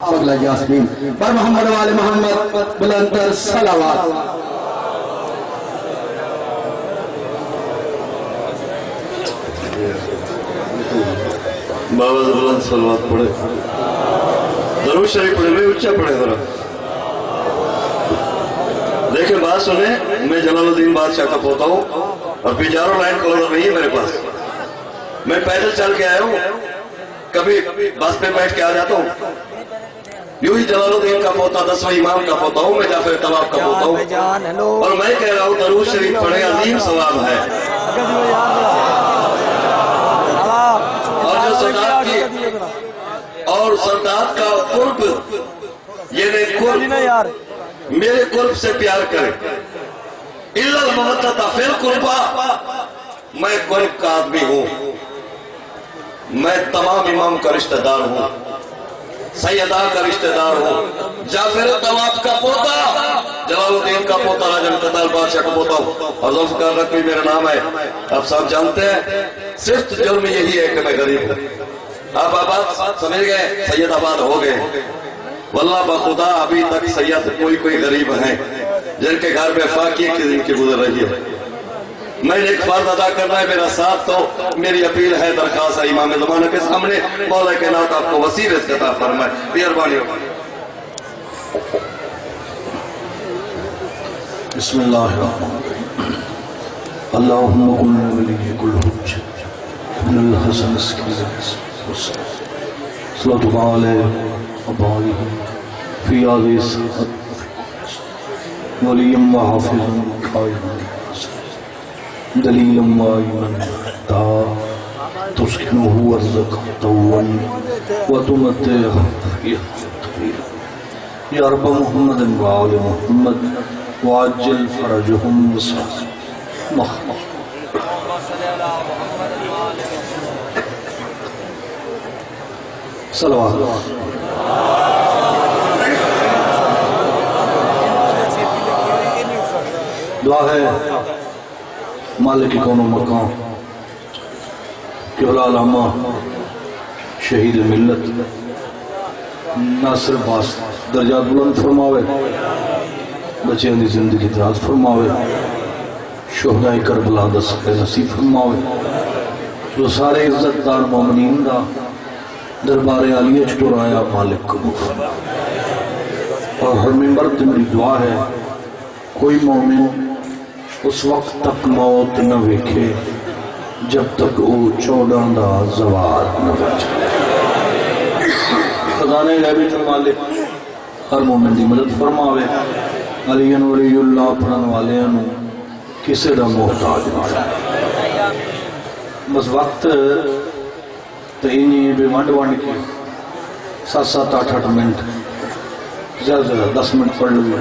اگلا یاسمین. پر محمد وال محمد بلندر صلوات. بابا بلند سلوات پڑھے. ضرور شریف پڑھے، میں اچھا پڑھے ذرا. دیکھیں، بات سنیں، میں جلال الدین بادشاہ کا پوتا ہوں اور پیجارو لائن کلر نہیں ہے میرے پاس. میں پیدل چل کے آیا ہوں کبھی بس پہ بیٹھ کے آ جاتا ہوں۔ یوں ہی جلال الدین کا پوتا دسویں امام کا پوتا، ہوں میں جعفر طباب کا پوتا ہوں۔ اور میں کہہ رہا ہوں، درود شریف پڑھے، عظیم ثواب ہے۔ اور جو سردار کی اور سردار کا قرب یہ قرب میرے قرب سے پیار کرے۔ الا المحدت فی القربہ، میں قرب کا آدمی ہوں۔ میں تمام امام کا رشتہ دار ہوں، سیدہ کا رشتہ دار ہوں جعفر طواب کا پوتا، جلال الدین کا پوتا، راجہ مقتدال بادشاہ کا پوتا ہوں۔ اور ذوالفقار رقبی میرا نام ہے۔ آپ صاحب جانتے ہیں، صرف جرم یہی ہے کہ میں غریب ہوں۔ آپ آباد سمجھ گئے؟ سید آباد ہو گئے۔ واللہ بخدا ابھی تک سید کوئی کوئی غریب ہیں، جن کے گھر میں فاقی کی دن کی گزر رہی ہے۔ میں نے ایک فرض ادا کرنا ہے، میرا ساتھ تو میری اپیل ہے درخواست ہے امام زمانہ کے سامنے۔ مولا کے نات آپ کو وسیع رزق عطا فرمائے۔ مہربانی ہو۔ بسم الله الرحمن الرحيم اللهم كن ولي كل حج۔ ابن الحسن السكين صلاة الله عليه وبارك في هذه الساعة وليا وحافظا قائما دليلا وعينا دعا تسكنه ورزقه وتمتعه فيها طويلا يا رب محمد وآل محمد وعجل فرجهم وصحبه مخلص صلوات دعا ہے مالک کون مقام کہ علامہ، شہید ملت ناصر باس درجات بلند فرماوے بچے دی زندگی دراز فرماوے شہداء کربلا دا سخت نصیب فرماوے۔ جو سارے عزت دار مومنین دا دربار عالیہ چطور مالک قبول فرماوے۔ اور ہر ممبر تے میری دعا ہے، کوئی مومن اس وقت تک موت نہ ویکھے، جب تک او چوڑاں دا زوار نہ بچے خزانے غیبی جو مالک، ہر مومن دی مدد فرماوے۔ علی ولی اللہ پڑھن والے انو کسے دا محتاج نہ بس وقت تہینی بے ونڈ ونڈ کے سات سات آٹھ آٹھ منٹ، زیادہ زیادہ دس منٹ پڑھ لوں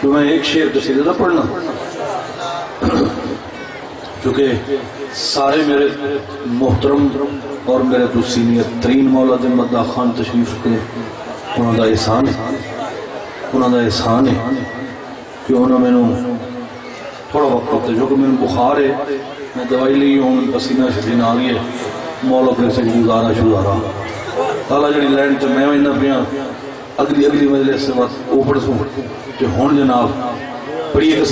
تو میں ایک شیر تو سیدھا پڑھنا۔ کیونکہ سارے میرے محترم اور میرے تو سینئر ترین مولا دے مدہ خان تشریف کے انہوں دا احسان ہے۔ انہوں دا احسان ہے کہ انہوں میں تھوڑا وقت ہوتا ہے جو کہ میں بخار ہے۔ میں دوائی لی، ہوں پسینہ شفین آ گئی ہے۔ مولا پھر سے گزارا شزارا تالا جڑی لینڈ تو میں وہی نہ پیا اگلی اگلی مجلس سے بات اوپر سوں کہ ہون جناب بڑی ایک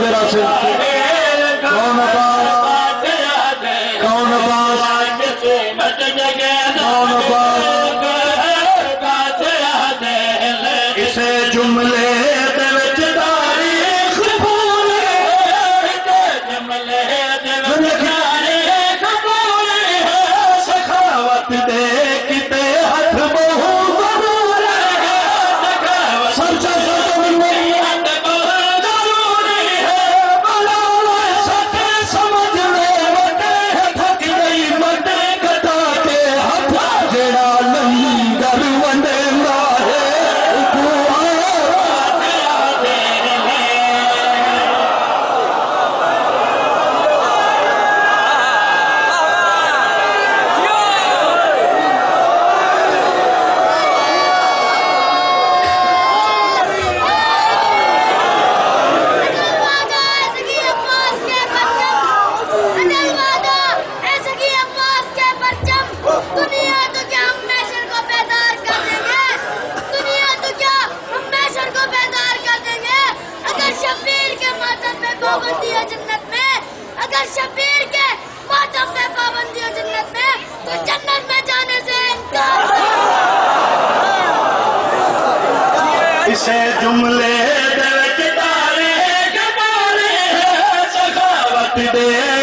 ذرا سے کون جملہ দিবে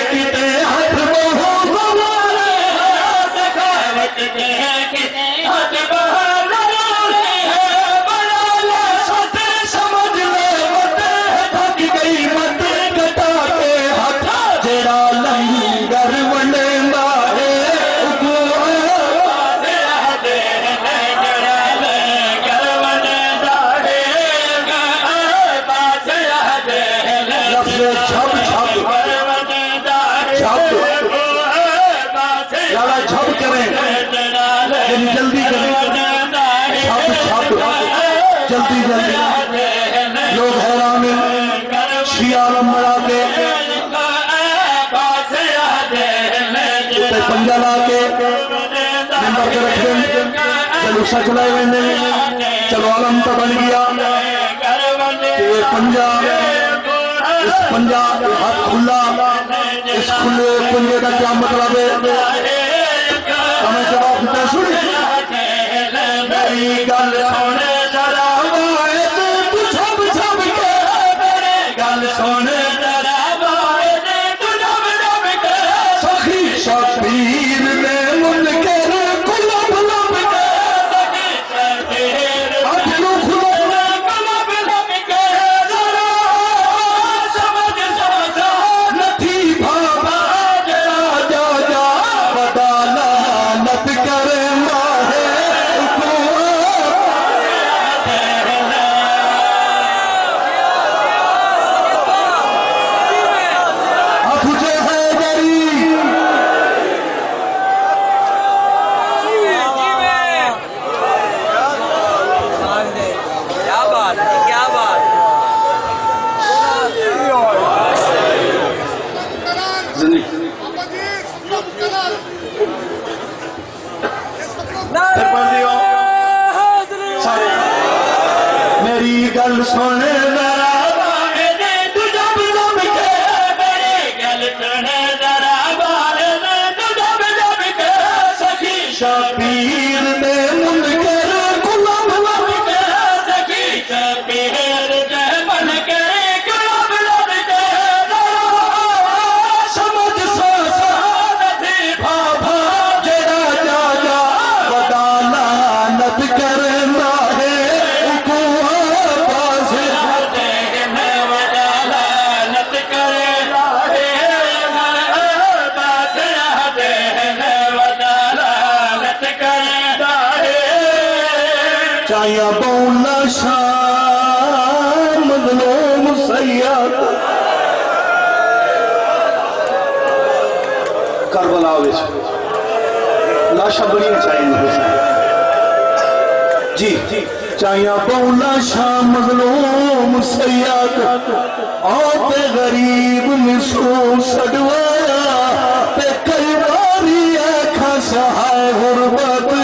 چلتی جائے لوگ حیران شیعہ عالم بنا کے پنجا لا کے نمبر کے رکھ دیں۔ جلوسہ چلائے ہوئے ہیں چلو عالم تا بن گیا۔ یہ پنجا اس پنجا ہاتھ کھلا۔ اس کھلے پنجے کا کیا مطلب ہے؟ ہمیں جواب دیتے سوڑی میری گل سوڑا یا بولا شام مظلوم سیاد کربلا ویچ لاشا بڑی چاہیے حسین جی جی چاہیے بولا شام مظلوم سیاد آتے غریب نسو سڑوایا تے کئی باری ہے کھا سہائے غربت۔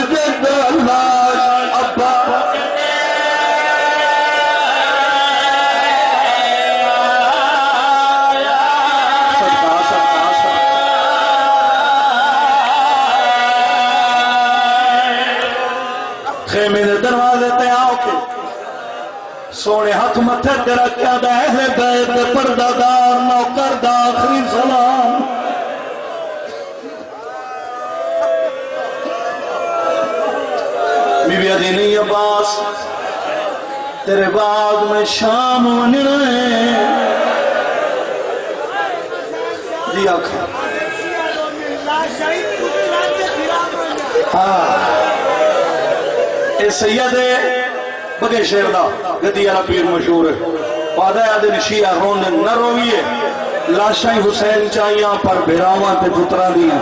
ہاتھ متھے دا اہل بیت پردہ دار نوکر دا آخری سلام۔ بی بی ادینی عباس، تیرے بعد میں شام وننا ہے جی آخر ہاں۔ اے سید بگے شیر دا گدی والا پیر مشہور ہے۔ وعدہ ہے دن شیعہ رون نہ رویے لاشاں حسین چاہیاں پر بھراواں تے پترا دیاں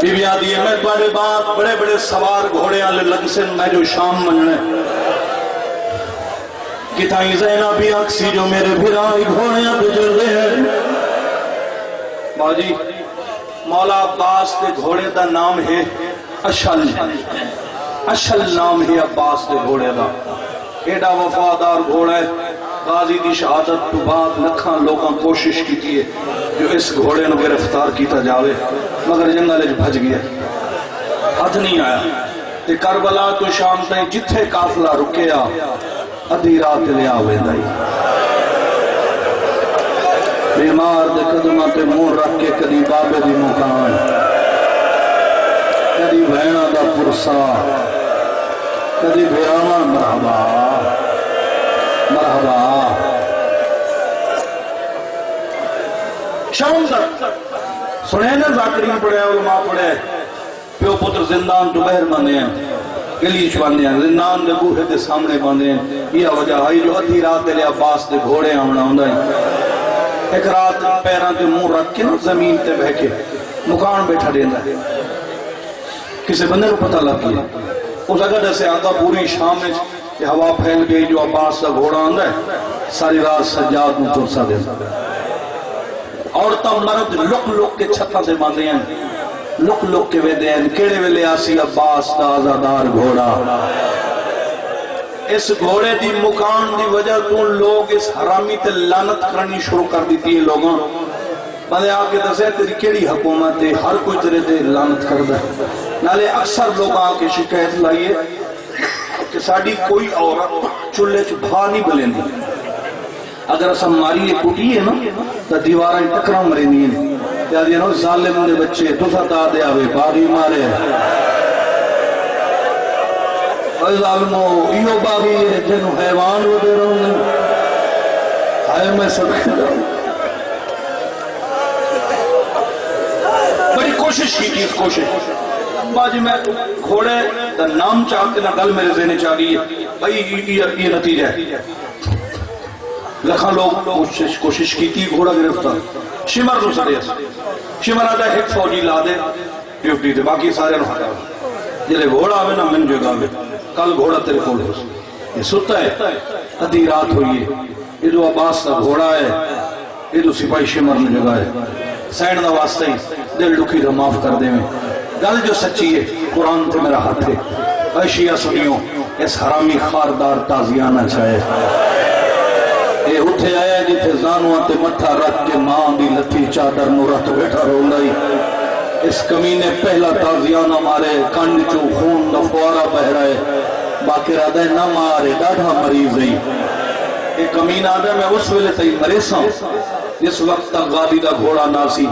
بی بی میں بڑے بات بڑے بڑے سوار گھوڑے والے لگ سے میں جو شام مننے کتائی زینہ بھی اکسی جو میرے بھرائی گھوڑیاں گزر رہے ہیں۔ باجی، مولا عباس کے گھوڑے دا نام ہے اشل۔ اشل نام ہے عباس کے گھوڑے دا۔ ایڈا وفادار گھوڑا ہے۔ غازی دی شہادت تو بعد لکھاں لوگاں کوشش کی ہے جو اس گھوڑے نو گرفتار کیتا جاوے، مگر جنگل اچ بھج گیا۔ حد نہیں آیا۔ تے کربلا تو شام تائیں جتھے قافلہ رکیا، ادھی رات لے آوے دائی۔ بیمار دے قدمہ تے مون رکھ کے کدی بابے دی مکان، کدی بہنا دا پرسا کدی بھیراما مرحبا۔ مرحبا۔ شام تک سنے نا ذاکرین پڑھے علماء پڑھے پیو پتر زندان تو بہر بندے ہیں گلی چوانے ہیں، زندان دے بوہے دے سامنے بندے ہیں۔ یہ وجہ ہے جو ادھی رات لے عباس دے گھوڑے آمنا ہوں ہے۔ ایک رات پیران تے منہ رکھ کے نا زمین تے بہ کے مکان بیٹھا دینا ہے۔ کسی بندے کو پتہ لگ گیا۔ اس اگر سے آگا پوری شام میں کہ ہوا پھیل گئی جو عباس کا گھوڑا آندا ہے، ساری رات سجاد نو ترسا دیتا عورتاں مرد لک لک کے چھتاں سے باندھے ہیں۔ لک لک کے ویدے ہیں، کیڑے ویلے آسی عباس کا آزادار گھوڑا۔ اس گھوڑے دی مکان دی وجہ تو لوگ اس حرامی تے لانت کرنی شروع کر دیتی ہے لوگاں۔ بندے آکے دسے تیری کیڑی حکومت ہے، ہر کوئی تیرے دے لانت کر دے نالے اکثر لوگ آکے شکایت لائیے کہ ساڑی کوئی عورت چلے چ بھا نہیں بلیں دی اگر اسا ماری یہ کٹی ہے نا تو دیواریں ٹکرا مرے نہیں ہیں یا دینا ظالم دے بچے تو سا تا دے آوے باغی مارے۔ اے ظالمو ایو باغی ہے جنو حیوان ہو دے رہوں گے ہائے، میں صدقہ جاؤں بڑی کوشش کی تھی اس کوشش باجی میں گھوڑے دا نام چاہتے نہ گل میرے ذہنے چاہ گئی ہے۔ بھائی، یہ نتیجہ ہے۔ لکھاں لوگ کوشش کوشش کی تھی گھوڑا گرفتار۔ شمر نو سڑے شمر آتا ہے ایک فوجی لا دے، ڈیوٹی دے، باقی سارے نو ہٹا جلے گھوڑا آوے نا، من جگہ میں کل گھوڑا تیرے کول ہو یہ ستا ہے۔ ادھی رات ہوئی ہے۔ یہ جو عباس کا گھوڑا ہے۔ یہ جو سپاہی شمر میں جگہ ہے۔ سائن دا واسطہ ہی دل دکھی تو معاف کر دے میں۔ گل جو سچی ہے، قرآن تو میرا ہاتھ ہے۔ اے شیعہ سنیوں، اس حرامی خاردار تازیانہ چاہے اے اٹھے آیا جتے زانوان تے مٹھا رکھ کے ماں دی لتھی چادر نورت بیٹھا رو لائی۔ اس کمینے پہلا تازیانہ مارے، کنڈ چو خون دا فوارا بہ رہے باقی رادہ نہ مارے ڈاڑھا مریض ہی ایک کمین آدھا میں اس ویلے تئی مریسا ہاں۔ جس وقت تک غالی دا گھوڑا ناسی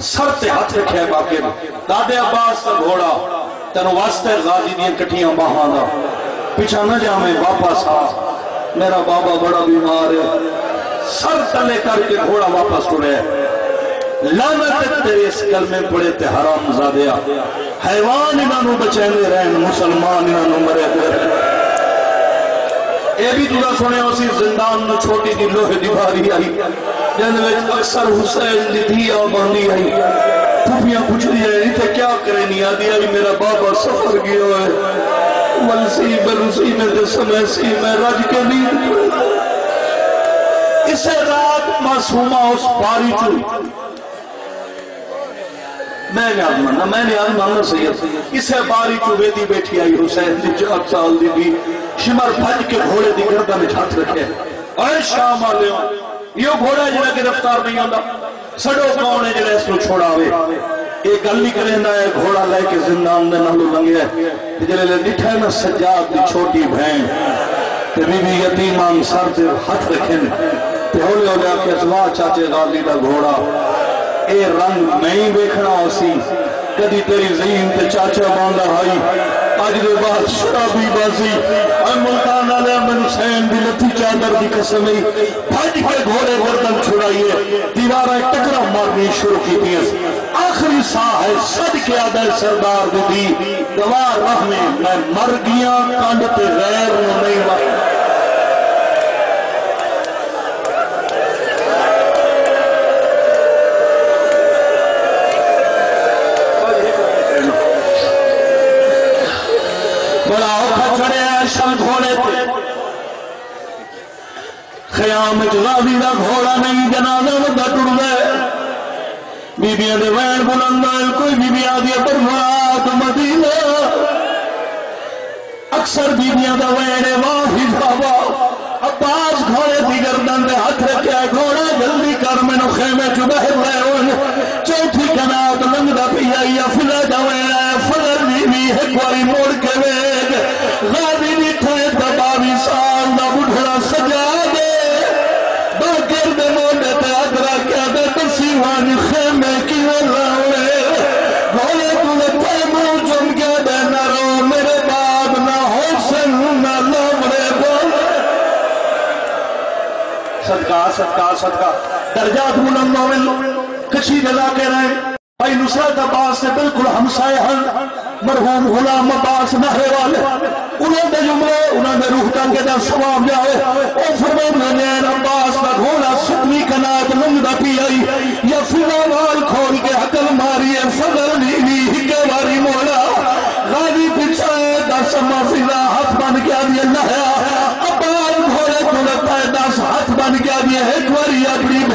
سر تے ہاتھ رکھے باقی۔ دادے عباس کا گھوڑا۔ تنو واسطے غالی دیا کٹھیاں باہاں دا۔ پیچھا نہ جا میں واپس آ۔ میرا بابا بڑا بیمار ہے۔ سر تلے کر کے گھوڑا واپس اڑے لعنت تیرے اس کلمے پڑے تے حرام زادیا حیوان انہوں بچیں دے رہن، مسلمان انہوں مرے دے۔ اے بھی تجھا سنے اسی زندان میں چھوٹی دی لوہے دی بھاری آئی۔ جن وچ اکثر حسین دی دھی اور آئی۔ پھوپیاں پوچھ رہی ہے تے کیا کرے نہیں آدھی ابھی میرا بابا سفر گیا ہے۔ ولسی برسی میں تے سمیسی میں رج کے نیند اسے رات معصومہ اس پاری چلی میں نے آج ماننا میں نے آج ماننا سید۔ اسے باری چوبے دی بیٹھی آئی، حسین دی چاک سال دی دی شمر بھج کے گھوڑے دی گردہ میں چھات رکھے۔ اے شام آلے ہوں یہ گھوڑا ہے جنہ کی رفتار نہیں ہوتا سڑو کون ہے جنہ اس کو چھوڑا ہوئے ایک گلی کریں دا ہے گھوڑا لے کے زندان دے نالو لنگے جنہ لے نٹھے نا سجاد دی چھوٹی بھین تے بی بی یتیمان سر تے ہاتھ رکھیں تے ہولے ہولے آکے ازوا چاچے غازی دا گھوڑا، اے رنگ نہیں بیکھنا ہو سی کدی تیری ذہن تے چاچا باندھا ہائی دے بعد شرابی بازی ملتان من حسین دی چادر دی قسمی کے گھوڑے گردن چھڑائیے، دیوارہ ٹکرا مارنی شروع کی آخری سا ہے صد کے آدھے سردار دی۔ دوار رحمے میں میں مر گیا، کانڈ تے غیر نہیں مر۔ بڑا اوکھا چڑے شل گھوڑے تے۔ خیام غازی دا گھوڑا نہیں، جنازہ ودا ٹر گئے بیبیاں دے وین بلند کوئی بیبی آدھی برمات مدینہ۔ اکثر بیبیاں دا وین واحد بابا عباس گھوڑے دی گردن دے ہاتھ رکھیا گھوڑا جلدی کر مینو خیمے چ باہر لے اون چوتھی کنات لنگدا پیا یا فلا دا وین فضل بیوی ایک واری موڑ کے ویگ صدقہ صدقہ صدقہ. درجات بلند ہوئے کچھی دلا کے رہے. بھائی نصرت عباس سے بالکل ہمسائے ہیں مرحوم غلام عباس نہرے والے. انہوں نے جملے، انہوں نے روح ٹنگے دا سواب جائے او فرمائے میں عباس کا گھوڑا ستوی کنات لنگدہ پی آئی. یا فلا کھول کے حقل ماری فضل نیوی آدھی ایک واری اپنی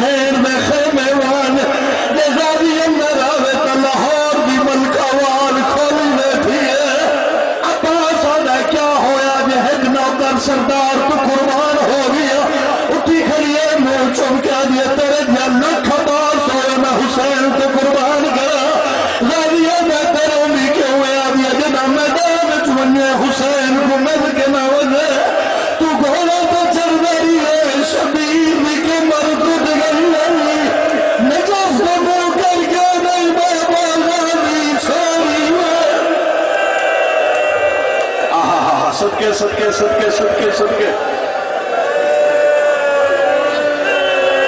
صدقے صدقے صدقے صدقے صدقے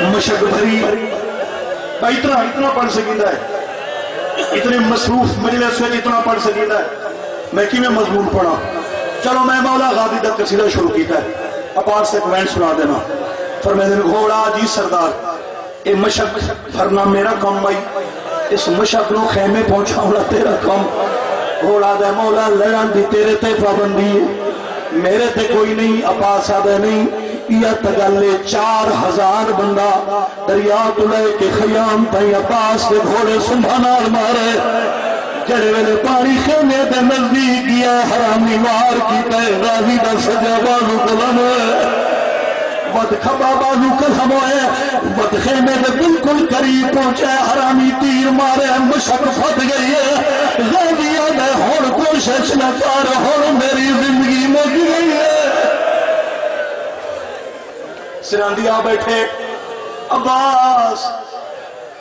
مشک بھری۔ بھائی اتنا اتنا پڑھ سکیندہ ہے۔ اتنے مصروف مجلس میں اتنا پڑھ سکیندہ ہے۔ میں کی میں مضمون پڑھا چلو میں مولا غازی دا قصیدہ شروع کیتا ہے۔ اب آج سے کوینٹ سنا دینا۔ فرمائے دن گھوڑا جی سردار، اے مشک بھرنا میرا کام آئی اس مشک نو خیمے پہنچا ہونا تیرا کام۔ گھوڑا دے مولا لڑان دی تیرے تے پابندی ہے۔ میرے تے کوئی نہیں اپاس آدھے نہیں۔ یا تگلے چار ہزار بندہ دریا تو لے کے خیام تھا اپاس کے گھوڑے سنبھانال مارے۔ جڑے ویلے پانی خیمے دے نزدیک کیا حرامی وار کی تے راضی دا سجا بازو قلم ود کھبا بازو قلم ہے ود خیمے دے بالکل قریب پہنچے، حرامی تیر مارے، مشک پھٹ گئی ہے۔ غازی آدھے ہون کوشش نہ کر ہون، میری زندگی مک گئی ہے۔ سراندی آ بیٹھے، عباس،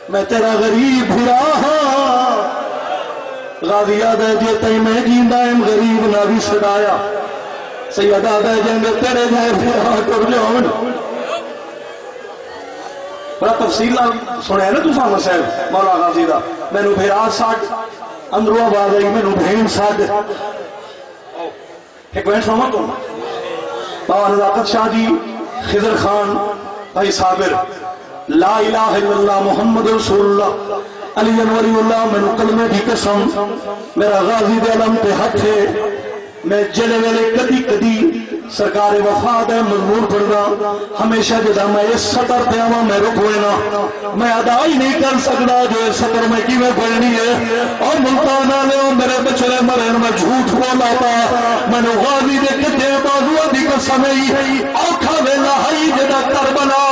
میں تیرا غریب بھرا ہاں۔ غازی آدھے جی تئی میں جیندہ ایم غریب نہ بھی صدایا سید آدھے جنگ تیرے جائے بھرا ہاں کر جاؤن بڑا تفصیل سنے نا تو سامنے صاحب، مولا غازی دا۔ میں نو بھرا ساڑ اندرو آواز آئی، میں نو بھین ساڑ ایک بہن سنو تو بابا نزاقت شاہ جی خضر خان، بھائی صابر۔ لا الہ الا اللہ محمد رسول اللہ۔ علی انوری اللہ، میں کلمے کی قسم۔ میرا غازی دے علم تے ہاتھ ہے۔ میں جلے ویلے کدی کدی سرکار وفات ہے مضمون پڑھنا۔ ہمیشہ جدا میں اس سطر پہ آواں، میں رکوے نا میں ادا ہی نہیں کر سکتا جو اس سطر میں کی میں پڑھنی ہے۔ اور ملتان والے میرے بچڑے مرے میں جھوٹ بولا پا میں نے غازی دے کتے بازو دی قسم ہی اوکھا ویلا ہی جدا کربلا